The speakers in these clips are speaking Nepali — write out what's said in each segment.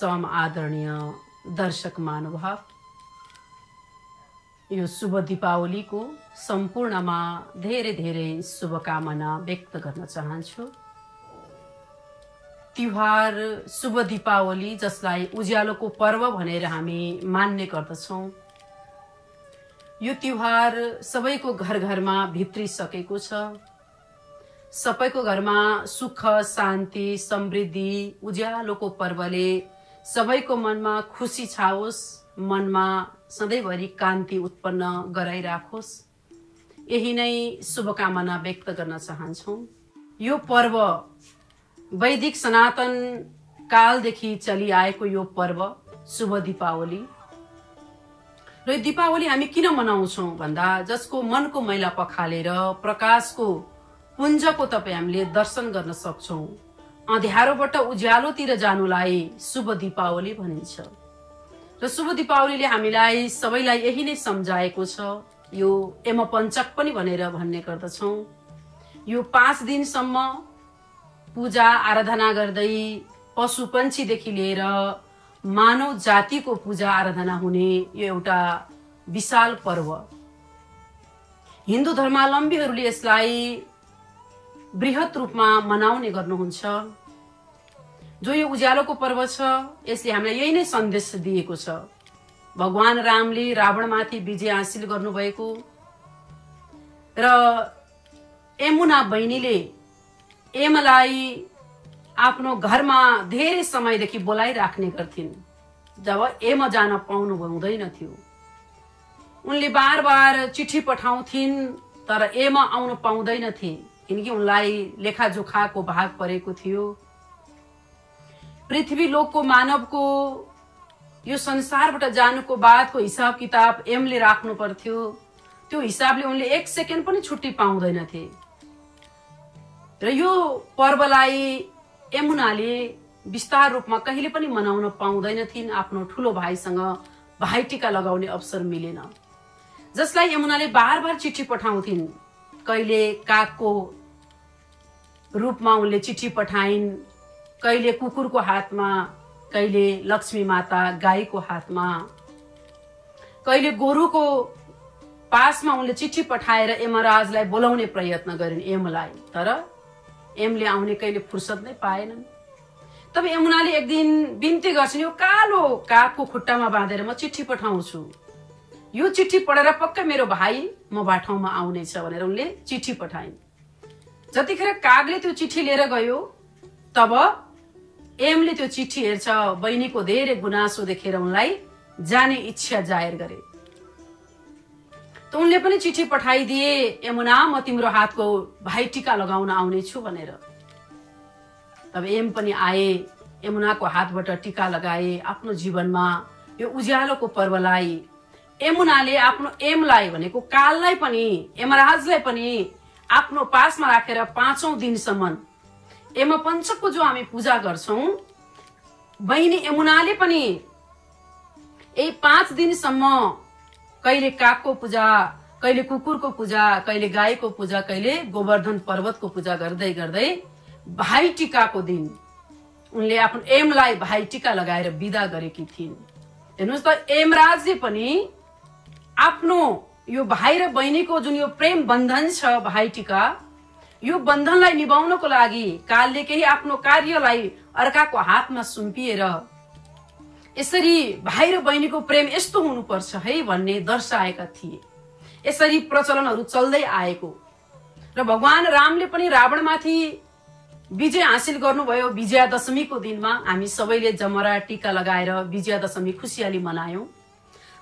सम आदरणीय दर्शक महानुभाव यो शुभ दीपावलीको सम्पूर्णमा धेरै धेरै शुभकामना व्यक्त गर्न चाहन्छु तिहार शुभ दीपावली जसलाई उज्यालोको पर्व भनेर हामी मान्ने गर्दछौँ यो तिहार सबैको घर घरमा भित्रिसकेको छ सबैको घरमा सुख शान्ति समृद्धि उज्यालोको पर्वले सबैको मनमा खुसी छाओस् मनमा सधैँभरि कान्ति उत्पन्न गराइराखोस्। यही नै शुभकामना व्यक्त गर्न चाहन्छौँ। यो पर्व वैदिक सनातन कालदेखि चलिआएको यो पर्व शुभ दीपावली। र यो दीपावली हामी किन मनाउँछौँ भन्दा जसको मनको मैला पखालेर प्रकाशको पुञ्जको तपाईँ हामीले दर्शन गर्न सक्छौँ। अँध्यारोबाट उज्यालोतिर जानुलाई शुभ दीपावली भनिन्छ। र शुभ दीपावलीले हामीलाई सबैलाई यही नै सम्झाएको छ यो यमपञ्चक पनि भनेर भन्ने गर्दछौँ। यो पाँच दिनसम्म पूजा आराधना गर्दै पशु पन्छीदेखि लिएर मानव जातिको पूजा आराधना हुने यो एउटा विशाल पर्व। हिन्दू धर्मावलम्बीहरूले यसलाई वृहत रूपमा मनाउने गर्नुहुन्छ। जो यो उज्यालोको पर्व छ यसले हामीलाई यही नै सन्देश दिएको छ। भगवान रामले रावणमाथि विजय हासिल गर्नुभएको र यमुना बहिनीले एमलाई आफ्नो घरमा धेरै समयदेखि बोलाइराख्ने गर्थिन्। जब एम जान पाउनु हुँदैन थियो। उनले बार बार चिठी पठाउँथिन् तर एम आउनु पाउँदैनथे किनकि उनलाई लेखाजोखाको भाग परेको थियो। पृथ्वी लोकको मानवको यो संसारबाट जानुको बादको हिसाब किताब एमले राख्नु पर्थ्यो। त्यो हिसाबले उनले एक सेकेन्ड पनि छुट्टी पाउँदैनथे। र यो पर्वलाई यमुनाले विस्तार रूपमा कहिले पनि मनाउन पाउँदैनथिन् आफ्नो ठुलो भाइसँग भाइटिका लगाउने अवसर मिलेन। जसलाई यमुनाले बार बार चिठी पठाउँथिन् कहिले कागको रूपमा उनले चिठी पठाइन्। कहिले कुकुरको हातमा कहिले लक्ष्मी माता गाईको हातमा। कहिले गोरुको पासमा उनले चिठी पठाएर यमराजलाई बोलाउने प्रयत्न गरिन् एमलाई तर एमले आउने कहिले फुर्सद नै पाएनन्। तब यमुनाले एक दिन बिन्ती गर्छन् यो कालो कागको खुट्टामा बाँधेर म चिठी पठाउँछु। यो चिठी पढेर पक्कै मेरो भाइ म बाठाउँमा आउनेछ भनेर उनले चिठी पठाइन्। जतिखेर कागले त्यो चिठी लिएर गयो तब एमले त्यो चिठी हेर्छ बहिनीको धेरै गुनासो देखेर उनलाई जाने इच्छा जाहेर गरे। त उनले पनि चिठी पठाइदिए यमुना म तिम्रो हातको भाइ टिका लगाउन आउनेछु भनेर। तब एम पनि आए यमुनाको हातबाट टिका लगाए आफ्नो जीवनमा यो उज्यालोको पर्वलाई यमुनाले आफ्नो एमलाई भनेको काललाई पनि यमराजलाई पनि आफ्नो पासमा राखेर पाँचौं दिनसम्म यम पञ्चकको जो हामी पूजा गर्छौँ बहिनी यमुनाले पनि यही पाँच दिनसम्म कहिले कागको पूजा कहिले कुकुरको पूजा कहिले गाईको पूजा कहिले गोवर्धन पर्वतको पूजा गर्दै गर्दै भाइ टिकाको दिन उनले आफ्नो एमलाई भाइ टिका लगाएर विदा गरेकी थिइन्। हेर्नुहोस् त एमराजले पनि आफ्नो यो भाइ र बहिनीको जुन यो प्रेम बन्धन छ भाइ टिका यो बन्धनलाई निभाउनको लागि कालले केही आफ्नो कार्यलाई अर्काको हातमा सुम्पिएर यसरी भाइ र बहिनीको प्रेम यस्तो हुनुपर्छ है भन्ने दर्शाएका थिए। यसरी प्रचलनहरू चल्दै आएको। र भगवान रामले पनि रावणमाथि विजय हासिल गर्नुभयो विजया दशमीको दिनमा। हामी सबैले जमरा टिका लगाएर विजया दशमी खुसियाली मनायौँ।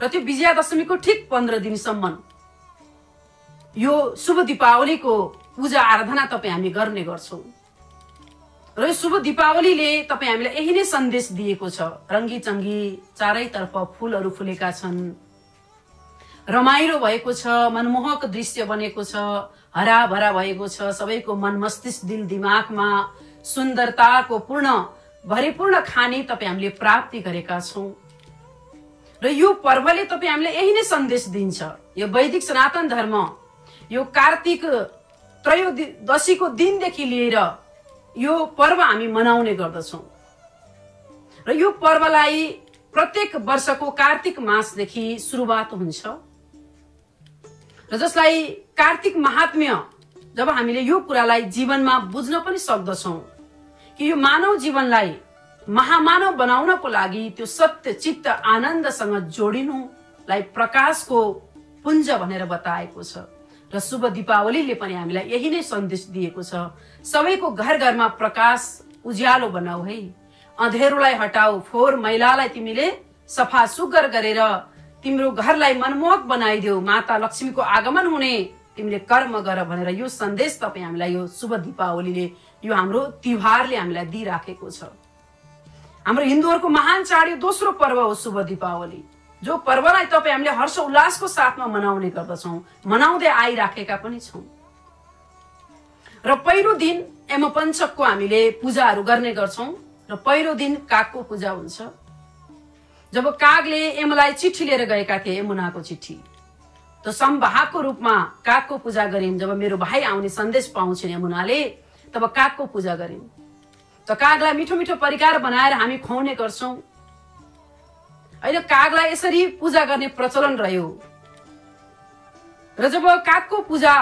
र त्यो विजया दशमीको ठिक पन्ध्र दिनसम्म यो शुभ दीपावलीको पूजा आराधना तपाईँ हामी गर्ने गर्छौँ। र यो शुभ दीपावलीले तपाईँ हामीलाई यही नै सन्देश दिएको छ। रङ्गी चङ्गी चारैतर्फ फुलहरू फुलेका छन्। रमाइलो भएको छ मनमोहक दृश्य बनेको छ हराभरा भएको छ। सबैको मन मस्तिष्क दिल दिमागमा सुन्दरताको पूर्ण भरिपूर्ण खाने तपाईँ हामीले प्राप्ति गरेका छौँ। र यो पर्वले तपाईँ हामीलाई यही नै सन्देश दिन्छ। यो वैदिक सनातन धर्म यो कार्तिक त्रयोदशीको दिनदेखि लिएर यो पर्व हामी मनाउने गर्दछौँ। र यो पर्वलाई प्रत्येक वर्षको कार्तिक मासदेखि सुरुवात हुन्छ। र जसलाई कार्तिक महात्म्य जब हामीले यो कुरालाई जीवनमा बुझ्न पनि सक्दछौ कि यो मानव जीवनलाई महामानव बनाउनको लागि त्यो सत्य चित्त आनन्दसँग जोडिनुलाई प्रकाशको पुञ्ज भनेर बताएको छ। र शुभ दीपावलीले पनि हामीलाई यही नै सन्देश दिएको छ। सबैको घर घरमा प्रकाश उज्यालो बनाऊ है। अँधेरोलाई हटाऊ फोहोर मैलालाई तिमीले सफा सुग्घर गरेर तिम्रो घरलाई मनमोहक बनाइदेऊ। माता लक्ष्मीको आगमन हुने तिमीले कर्म गर भनेर यो सन्देश तपाईँ हामीलाई यो शुभ दीपावलीले यो हाम्रो तिहारले हामीलाई दिइराखेको छ। हाम्रो हिन्दूहरूको महान चाड यो दोस्रो पर्व हो शुभ दीपावली। जो पर्वलाई तपाईँ हामीले हर्ष उल्लासको साथमा मनाउने गर्दछौ मनाउँदै आइराखेका पनि छौँ। र पहिलो दिन यमपञ्चकको हामीले पूजाहरू गर्ने गर्छौँ र पहिलो दिन कागको पूजा हुन्छ। जब कागले यमलाई चिठी लिएर गएका थिए यमुनाको चिठी। त सम्वाहको रूपमा कागको पूजा गरिन्। जब मेरो भाइ आउने सन्देश पाउँछन् यमुनाले तब कागको पूजा गरिन्। त कागलाई मिठो मिठो परिकार बनाएर हामी खुवाउने गर्छौँ। होइन कागलाई यसरी पूजा गर्ने प्रचलन रह्यो। र जब कागको पूजा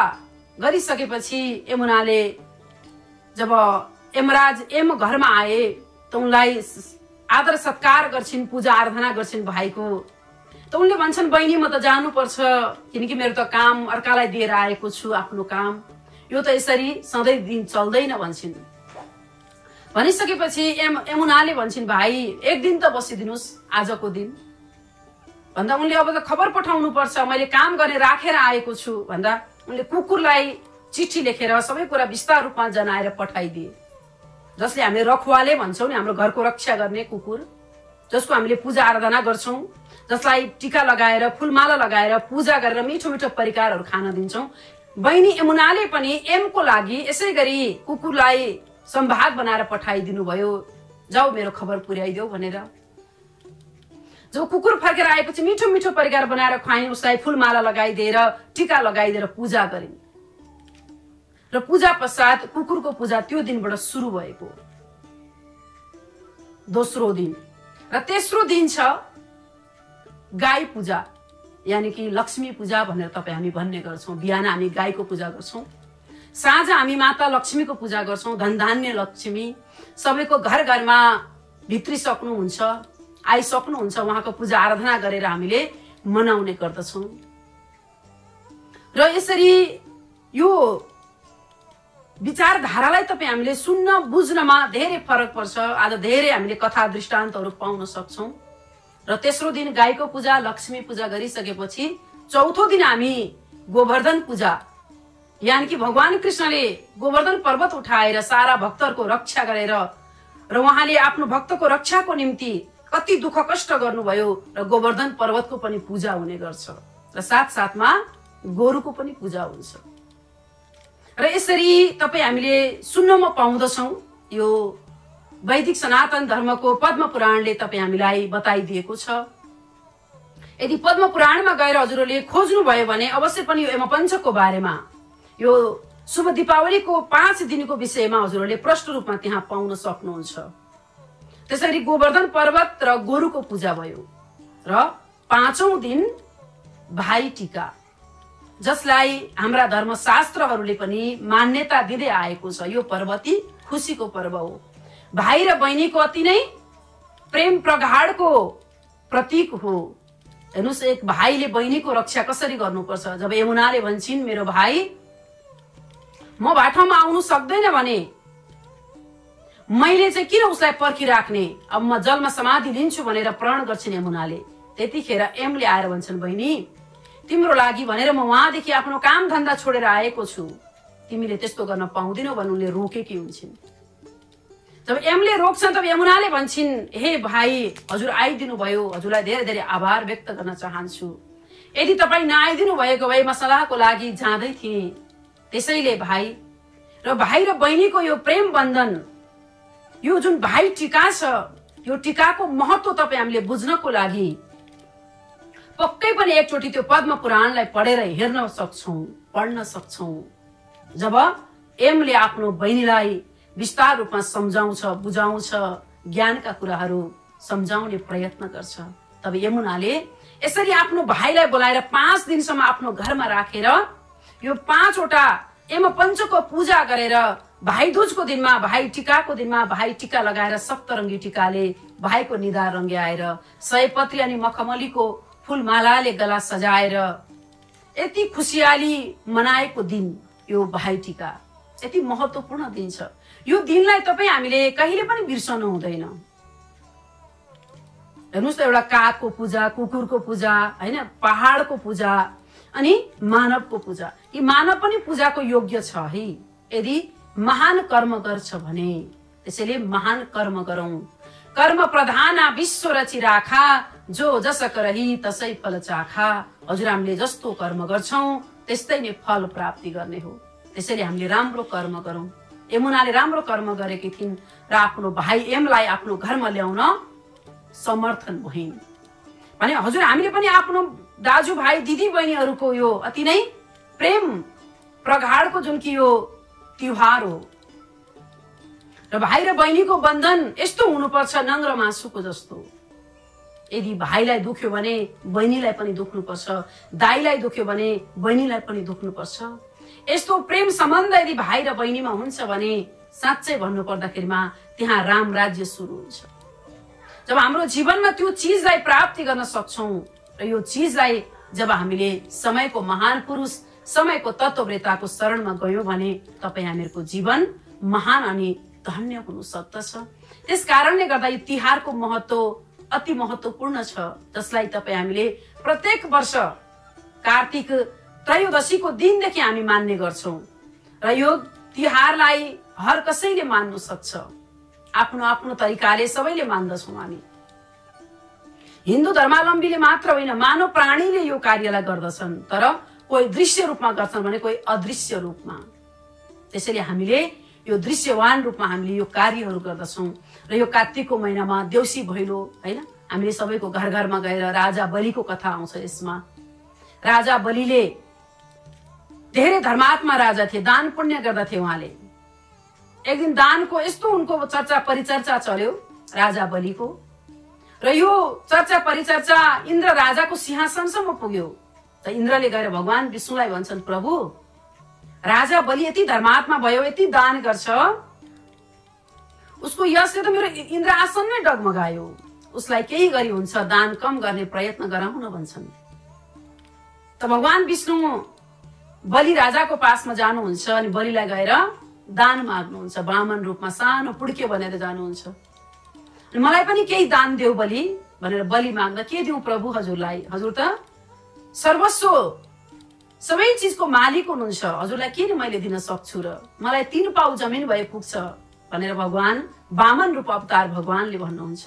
गरिसकेपछि यमुनाले जब यमराज यम घरमा आए त उनलाई आदर सत्कार गर्छिन् पूजा आराधना गर्छिन् भाइको। त उनले भन्छन् बहिनी म त जानुपर्छ किनकि मेरो त काम अर्कालाई दिएर आएको छु आफ्नो काम। यो त यसरी सधैँ दिन चल्दैन भन्छन्। भनिसकेपछि एम यमुनाले भन्छन् भाइ एक दिन त बसिदिनुहोस् आजको दिन। भन्दा उनले अब त खबर पठाउनु पर्छ मैले काम गर्ने राखेर आएको छु। भन्दा उनले कुकुरलाई चिठी लेखेर सबै कुरा विस्तार रूपमा जनाएर पठाइदिए। जसले हामीले रखुवाले भन्छौँ नि हाम्रो घरको रक्षा गर्ने कुकुर जसको हामीले पूजा आराधना गर्छौँ जसलाई टिका लगाएर फुलमाला लगाएर पूजा गरेर मिठो मिठो परिकारहरू खान दिन्छौँ। बहिनी यमुनाले पनि एमको लागि यसै गरी कुकुरलाई सम्भाग बनाएर पठाइदिनु भयो। जाऊ मेरो खबर पुर्याइदेऊ भनेर। जब कुकुर फर्केर आएपछि मिठो मिठो परिकार बनाएर खुवाइन् उसलाई फुलमाला लगाइदिएर टिका लगाइदिएर पूजा गरिन्। र पूजा पश्चात कुकुरको पूजा त्यो दिनबाट सुरु भएको। दोस्रो दिन। र तेस्रो दिन छ गाई पूजा यानि कि लक्ष्मी पूजा भनेर तपाईँ हामी भन्ने गर्छौँ बिहान हामी गाईको पूजा गर्छौँ। साँझ हामी माता लक्ष्मीको पूजा गर्छौँ धनधान्य लक्ष्मी। सबैको घर घरमा भित्रिसक्नुहुन्छ आइसक्नुहुन्छ उहाँको पूजा आराधना गरेर हामीले मनाउने गर्दछौँ। र यसरी यो विचारधारालाई तपाईँ हामीले सुन्न बुझ्नमा धेरै फरक पर्छ। आज धेरै हामीले कथा दृष्टान्तहरू पाउन सक्छौँ। र तेस्रो दिन गाईको पूजा लक्ष्मी पूजा गरिसकेपछि चौथो दिन हामी गोवर्धन पूजा यानि कि भगवान कृष्णले गोवर्धन पर्वत उठाएर सारा भक्तहरूको रक्षा गरेर र उहाँले आफ्नो भक्तको रक्षाको निम्ति कति दुःख कष्ट गर्नुभयो र गोवर्धन पर्वतको पनि पूजा हुने गर्छ। र साथ साथमा गोरुको पनि पूजा हुन्छ। र यसरी तपाईँ हामीले सुन्नमा पाउँदछौ यो वैदिक सनातन धर्मको पद्म पुराणले तपाईँ हामीलाई बताइदिएको छ। यदि पद्म पुराणमा गएर हजुरहरूले खोज्नुभयो भने अवश्य पनि यो यमपञ्चको बारेमा यो शुभ दीपावलीको पाँच दिनको विषयमा हजुरहरूले प्रष्ट रूपमा त्यहाँ पाउन सक्नुहुन्छ। त्यसरी गोवर्धन पर्वत र गोरुको पूजा भयो र पाँचौं दिन भाइ टिका जसलाई हाम्रा धर्मशास्त्रहरूले पनि मान्यता दिँदै आएको छ। यो पर्वती खुसीको पर्व हो। भाइ र बहिनीको अति नै प्रेम प्रगाडको प्रतीक हो। हेर्नुहोस् एक भाइले बहिनीको रक्षा कसरी गर्नुपर्छ? जब यमुनाले भन्छन् मेरो भाइ म भाटामा आउनु सक्दैन भने मैले चाहिँ किन उसलाई पर्खिराख्ने? अब म जलमा समाधि लिन्छु भनेर प्रण गर्छिन् यमुनाले त्यतिखेर एमले आएर भन्छन् बहिनी तिम्रो लागि भनेर म उहाँदेखि आफ्नो काम धन्दा छोडेर आएको छु। तिमीले त्यस्तो गर्न पाउँदैनौ भने उनले रोकेकी हुन्छन्। जब एमले रोक्छन् तब यमुनाले भन्छन् हे भाइ हजुर आइदिनु भयो। हजुरलाई धेरै धेरै आभार व्यक्त गर्न चाहन्छु। यदि तपाईँ नआइदिनु भएको भए म सल्लाहको लागि जाँदै थिएँ। त्यसैले भाइ र भाइ र बहिनीको यो प्रेम बन्धन यो जुन भाइ टिका छ यो टिकाको महत्व तपाईँ हामीले बुझ्नको लागि पक्कै पनि एकचोटि त्यो पद्म पुराणलाई पढेर हेर्न सक्छौँ पढ्न सक्छौँ। जब एमले आफ्नो बहिनीलाई विस्तार रूपमा सम्झाउँछ बुझाउँछ ज्ञानका कुराहरू सम्झाउने प्रयत्न गर्छ तब यमुनाले यसरी आफ्नो भाइलाई बोलाएर पाँच दिनसम्म आफ्नो घरमा राखेर यो पाँचवटा एम पञ्चको पूजा गरेर भाइ दुजको दिनमा भाइ टिकाको दिनमा भाइ टिका लगाएर सप्तरङ्गी टिकाले भाइको निधार रङ्ग्याएर सयपत्री अनि मखमलीको फुलमालाले गला सजाएर यति खुसियाली मनाएको दिन यो भाइ टिका। यति महत्वपूर्ण दिन छ। यो दिनलाई तपाईँ हामीले कहिले पनि बिर्सनु हुँदैन। हेर्नुहोस् त एउटा कागको पूजा कुकुरको पूजा होइन पहाडको पूजा अनि मानवको पूजा। यी मानव पनि पूजाको योग्य छ है। यदि महान कर्म गर्छ भने त्यसैले महान कर्म गरौँ। कर्म प्रधान विश्व रची राखा जो जस करही तसै फल चाखा। हजुर हामीले जस्तो कर्म गर्छौँ त्यस्तै नै फल प्राप्ति गर्ने हो। त्यसैले हामीले राम्रो कर्म गरौँ। यमुनाले राम्रो कर्म गरेकी थिइन् र आफ्नो भाइ एमलाई आफ्नो घरमा ल्याउन समर्थन भइन्। भने हजुर हामीले पनि आफ्नो दाजुभाइ दिदी बहिनीहरूको यो अति नै प्रेम प्रगाडको जुन कि यो तिहार हो। र भाइ र बहिनीको बन्धन यस्तो हुनुपर्छ नङ्ग्र मासुको जस्तो। यदि भाइलाई दुख्यो भने बहिनीलाई पनि दुख्नुपर्छ दाईलाई दुख्यो भने बहिनीलाई पनि दुख्नुपर्छ। यस्तो प्रेम सम्बन्ध यदि भाइ र बहिनीमा हुन्छ भने साँच्चै भन्नु पर्दाखेरिमा त्यहाँ राम राज्य सुरु हुन्छ। जब हाम्रो जीवनमा त्यो चिजलाई प्राप्ति गर्न सक्छौँ र यो चिजलाई जब हामीले समयको महान पुरुष समयको तत्वव्रताको शरणमा गयौँ भने तपाईँ हामीहरूको जीवन महान अनि धन्य हुनु सक्दछ। त्यस कारणले गर्दा यो तिहारको महत्व अति महत्वपूर्ण छ। जसलाई तपाईँ हामीले प्रत्येक वर्ष कार्तिक त्रयोदशीको दिनदेखि हामी मान्ने गर्छौँ। र यो तिहारलाई हर कसैले मान्नु सक्छ। आफ्नो आफ्नो तरिकाले सबैले मान्दछौँ हामी। हिन्दू धर्मावलम्बीले मात्र होइन मानव प्राणीले यो कार्यलाई गर्दछन् तर कोही दृश्य रूपमा गर्छन् भने कोही अदृश्य रूपमा त्यसैले हामीले यो दृश्यवान रूपमा हामीले यो कार्यहरू गर्दछौँ र यो कार्तिकको महिनामा देउसी भैलो होइन हामीले सबैको घर घरमा गएर राजा बलिको कथा आउँछ यसमा राजा बलिले धेरै धर्मात्मा राजा थिए दान पुण्य गर्दथे उहाँले एक दिन दानको यस्तो उनको चर्चा परिचर्चा चल्यो राजा बलिको र यो चर्चा परिचर्चा इन्द्र राजाको सिंहासनसम्म पुग्यो। त इन्द्रले गएर भगवान विष्णुलाई भन्छन् प्रभु राजा बलि यति धर्मात्मा भयो यति दान गर्छ। उसको यसले त मेरो इन्द्र आसन नै डगमगायो। उसलाई केही गरी हुन्छ दान कम गर्ने प्रयत्न गराउन भन्छन्। त भगवान विष्णु बलि राजाको पासमा जानुहुन्छ अनि बलिलाई गएर दान माग्नुहुन्छ। ब्राह्मण रूपमा सानो पुड्के भनेर जानुहुन्छ। मलाई पनि केही दान देऊ बलि भनेर बलि माग्दा के दिउँ प्रभु हजुरलाई? हजुर त? सर्वस्व। सबै चिजको मालिक हुनुहुन्छ। हजुरलाई के मैले दिन सक्छु र? मलाई तिन पाउ जमिन भए पुग्छ भनेर भगवान बामन रूप अवतार भगवानले भन्नुहुन्छ।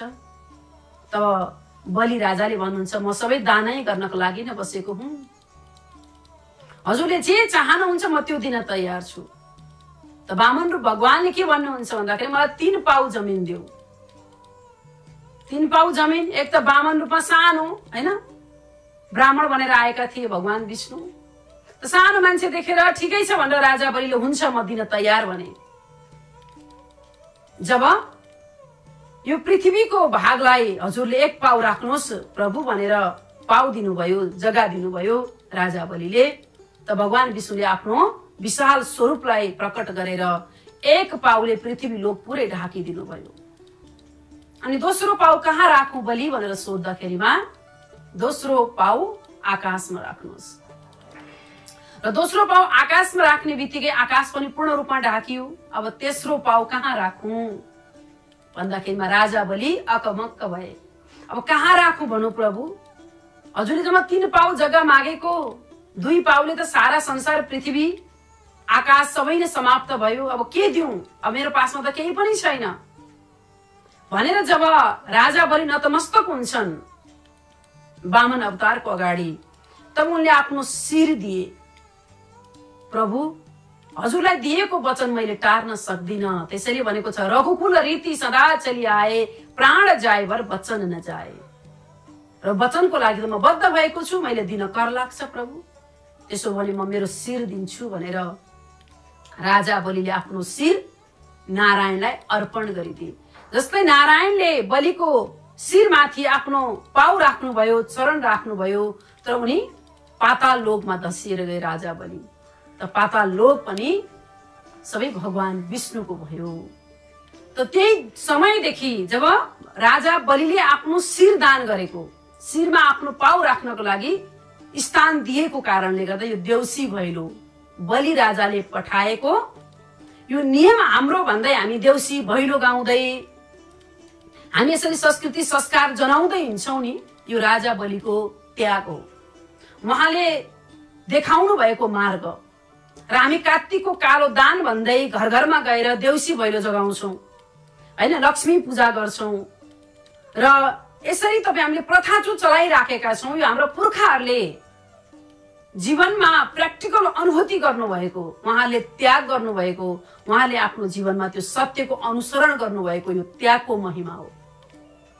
तब बलि राजाले भन्नुहुन्छ म सबै दानै गर्नको लागि नै बसेको हुँ। हजुरले जे चाहनुहुन्छ म त्यो दिन तयार छु त बामन रूप भगवानले के भन्नुहुन्छ भन्दाखेरि मलाई तिन पाउ जमिन देऊ। तिन पाउ जमिन एक त बामन रूपमा सानो होइन? ब्राह्मण भनेर आएका थिए भगवान विष्णु। सानो मान्छे देखेर ठिकै छ भनेर राजा बलिले हुन्छ म दिन तयार भने। जब यो पृथ्वीको भागलाई हजुरले एक पाउ राख्नुहोस् प्रभु भनेर पाउ दिनुभयो जग्गा दिनुभयो राजा बलिले त भगवान विष्णुले आफ्नो विशाल स्वरूपलाई प्रकट गरेर एक पाउले पृथ्वी लोक पुरै ढाकिदिनु भयो अनि दोस्रो पाउ कहाँ राखौँ बलि भनेर सोद्धाखेरिमा दोस्रो पाउ आकाशमा राख्नुहोस्। र दोस्रो पाउ आकाशमा राख्ने बित्तिकै आकाश पनि पूर्ण रूपमा ढाकियो। अब तेस्रो पाउ कहाँ राखौँ? भन्दाखेरिमा राजा बलि अकमक्क भए। अब कहाँ राखौँ भनौँ प्रभु? हजुरले जम्मा तिन पाउ जग्गा मागेको। दुई पाउले त सारा संसार पृथ्वी आकाश सबै नै समाप्त भयो। अब के दिउँ? अब मेरो पासमा त केही पनि छैन। भनेर जब राजा बलि नतमस्तक हुन्छन् बामन अवतारको अगाडि तब उनले आफ्नो शिर दिए। प्रभु हजुरलाई दिएको वचन मैले टार्न सक्दिन। त्यसैले भनेको छ रघुकुल रीति सदा चलि आए प्राण जाए भर वचन नजाए। र वचनको लागि त म बद्ध भएको छु मैले दिन कर लाग्छ प्रभु। त्यसो भने म मेरो शिर दिन्छु भनेर राजा बलिले आफ्नो शिर नारायणलाई अर्पण गरिदिए। जस्तै नारायणले बलिको शिरमाथि आफ्नो पाउ राख्नुभयो चरण राख्नुभयो तर उनी पाताल लोकमा धसिएर गए राजा बलि त पाताल लोक पनि सबै भगवान विष्णुको भयो। त त्यही समयदेखि जब राजा बलिले आफ्नो शिर दान गरेको शिरमा आफ्नो पाउ राख्नको लागि स्थान दिएको कारणले गर्दा यो देउसी भैलो बलि राजाले पठाएको यो नियम हाम्रो भन्दै हामी देउसी भैलो गाउँदै हामी यसरी संस्कृति संस्कार जनाउँदै हिँड्छौँ नि यो राजा बलिको त्याग हो। उहाँले देखाउनु भएको मार्ग र हामी कात्तिकको कालो दान भन्दै घर घरमा गएर देउसी भैलो जगाउँछौँ। होइन लक्ष्मी पूजा गर्छौँ। र यसरी तपाईँ हामीले प्रथा जो चलाइराखेका छौँ यो हाम्रो पुर्खाहरूले जीवनमा प्र्याक्टिकल अनुभूति गर्नुभएको उहाँले त्याग गर्नुभएको उहाँले आफ्नो जीवनमा त्यो सत्यको अनुसरण गर्नुभएको यो त्यागको महिमा हो।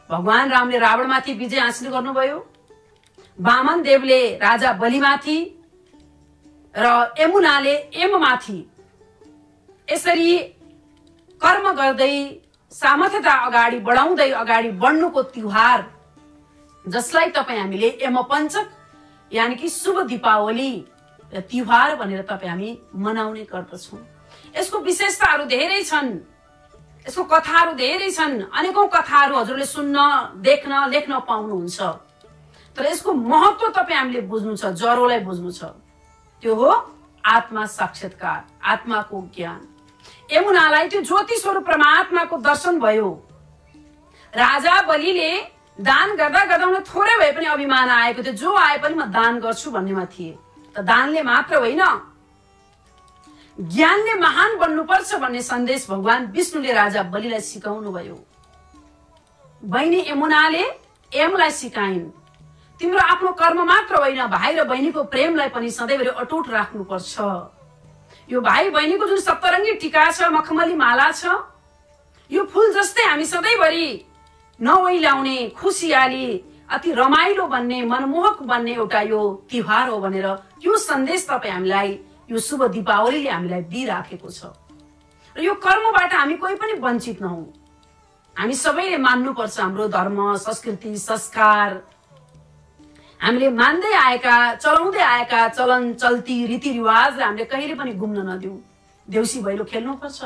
भगवान रामले रावणमाथि विजय हासिल गर्नुभयो। वामन देवले राजा बलिमाथि र यमुनाले एममाथि यसरी कर्म गर्दै सामर्थ्यता अगाडि बढाउँदै अगाडि बढ्नुको तिहार जसलाई तपाईँ हामीले यम पञ्चक यानि कि शुभ दीपावली तिहार भनेर तपाईँ हामी मनाउने गर्दछौँ। यसको विशेषताहरू धेरै छन्। यसको कथाहरू धेरै छन्। अनेकौं कथाहरू हजुरले सुन्न देख्न लेख्न पाउनुहुन्छ। तर यसको महत्व तपाईँ हामीले बुझ्नु छ ज्वरोलाई बुझ्नु छ। त्यो हो आत्मा साक्षात्कार आत्माको ज्ञान। यमुनालाई त्यो ज्योति स्वरूप परमात्माको दर्शन भयो। राजा बलिले दान गर्दा गर्दा उनले थोरै भए पनि अभिमान आएको थियो। जो आए पनि म दान गर्छु भन्नेमा थिए। त दानले मात्र होइन ज्ञानले महान बन्नुपर्छ भन्ने सन्देश भगवान विष्णुले राजा बलिलाई सिकाउनु भयो बहिनी यमुनाले एमलाई सिकाइन्। तिम्रो आफ्नो कर्म मात्र होइन भाइ र बहिनीको प्रेमलाई पनि सधैँभरि अटुट राख्नुपर्छ। यो भाइ बहिनीको जुन सप्तरङ्गी टिका छ मखमली माला छ यो फुल जस्तै हामी सधैँभरि नवैलाउने खुसियाली अति रमाइलो बन्ने मनमोहक बन्ने एउटा यो तिहार हो भनेर यो सन्देश तपाईँ हामीलाई यो शुभ दीपावलीले हामीलाई दिइराखेको छ। र यो कर्मबाट हामी कोही पनि वञ्चित नहौँ। हामी सबैले मान्नुपर्छ हाम्रो धर्म संस्कृति संस्कार। हामीले मान्दै आएका चलाउँदै आएका चलन चल्ती रीतिरिवाजलाई हामीले कहिले पनि घुम्न नदिउँ। देउसी भैलो खेल्नुपर्छ।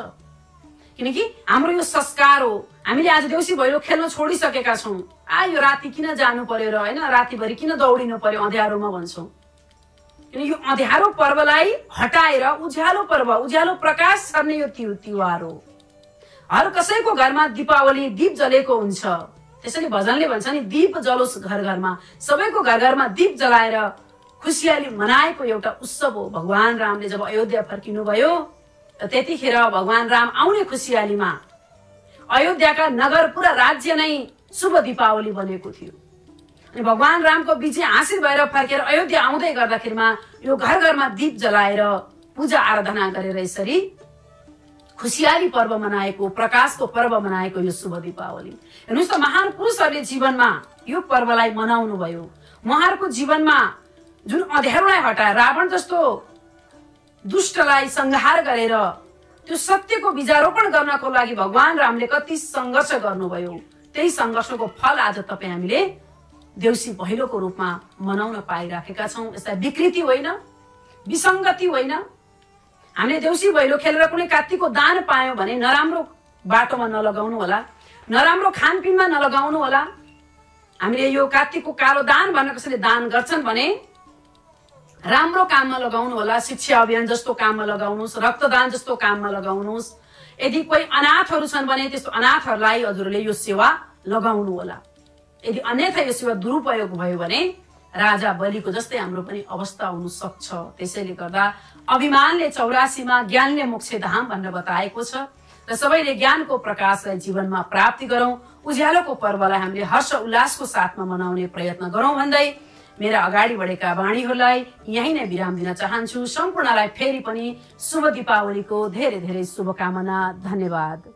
किनकि हाम्रो यो संस्कार हो। हामीले आज देउसी भैलो खेल्न छोडिसकेका छौँ। आ यो राति किन जानु पर्यो र होइन? रातिभरि किन दौडिनु पर्यो? अँध्यारोमा भन्छौँ। किन यो अँध्यारो पर्वलाई हटाएर उज्यालो पर्व उज्यालो प्रकाश छर्ने यो तिहार हो। हर कसैको घरमा दीपावली दीप जलेको हुन्छ। त्यसैले भजनले भन्छ नि दीप जलोस् घर घरमा। सबैको घर घरमा दीप जलाएर खुसियाली मनाएको एउटा उत्सव हो। भगवान रामले जब अयोध्या फर्किनु भयो त्यतिखेर भगवान राम आउने खुसियालीमा अयोध्याका नगर पुरा राज्य नै शुभ दीपावली बनेको थियो। अनि भगवान रामको विजय हासिल भएर फर्केर अयोध्या आउँदै गर्दाखेरिमा यो घर घरमा दीप जलाएर पूजा आराधना गरेर यसरी खुसियाली पर्व मनाएको प्रकाशको पर्व मनाएको यो शुभ दीपावली। हेर्नुहोस् त महान पुरुषहरूले जीवनमा यो पर्वलाई मनाउनु भयो। उहाँहरूको जीवनमा जुन अँध्यारोलाई हटाएर रावण जस्तो दुष्टलाई संहार गरेर त्यो सत्यको बिजारोपण गर्नको लागि भगवान रामले कति सङ्घर्ष गर्नुभयो। त्यही सङ्घर्षको फल आज तपाईँ हामीले देउसी पहिलोको रूपमा मनाउन पाइराखेका छौँ। यसलाई विकृति होइन विसङ्गति होइन। हामीले देउसी भैलो खेलेर कुनै कात्तिको दान पायौँ भने नराम्रो बाटोमा नलगाउनु होला नराम्रो खानपिनमा नलगाउनु होला। हामीले यो कात्तिकको कालो दान भनेर कसैले दान गर्छन् भने राम्रो काममा लगाउनु होला शिक्षा अभियान जस्तो काममा लगाउनुहोस् रक्तदान जस्तो काममा लगाउनुहोस्। यदि कोही अनाथहरू छन् भने त्यस्तो अनाथहरूलाई हजुरले यो सेवा लगाउनु होला। यदि अन्यथा यो सेवा दुरुपयोग भयो भने राजा बलिको जस्तै हाम्रो पनि अवस्था हुन सक्छ। त्यसैले गर्दा अभिमानले चौरासीमा ज्ञानले मोक्ष धाम भनेर बताएको छ र सबैले ज्ञानको प्रकाशलाई जीवनमा प्राप्ति गरौँ उज्यालोको पर्वलाई हामीले हर्ष उल्लासको साथमा मनाउने प्रयत्न गरौँ भन्दै मेरा अगाडि बढेका वाणीहरूलाई यही नै विराम दिन चाहन्छु। सम्पूर्णलाई फेरि पनि शुभ दीपावलीको धेरै धेरै शुभकामना धन्यवाद।